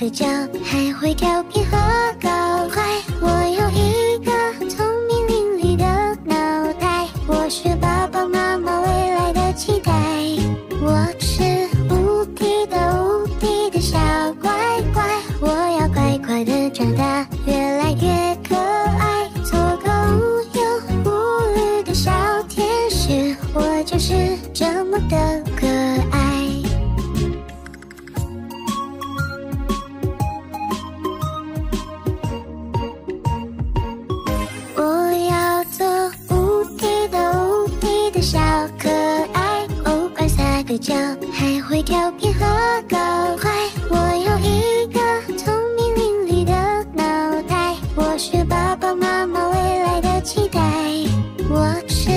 睡觉还会调皮和搞怪我有一个聪明伶俐的脑袋我是爸爸妈妈未来的期待。我是无敌的无敌的小乖乖我要乖乖的长大越来越可爱做个无忧无虑的小天使。我就是这么的。好可爱，偶尔撒个娇，还会调皮和搞怪。我有一个聪明伶俐的脑袋，我是爸爸妈妈未来的期待。我是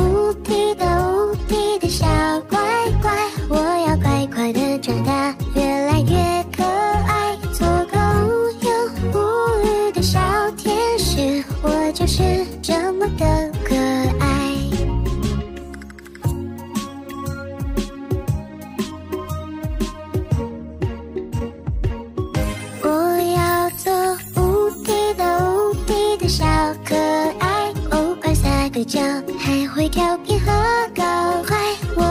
无敌的无敌的小乖乖，我要快快的长大，越来越可爱，做个无忧无虑的小天使，我就是这么的可爱，偶尔撒个娇，还会调皮和搞怪。我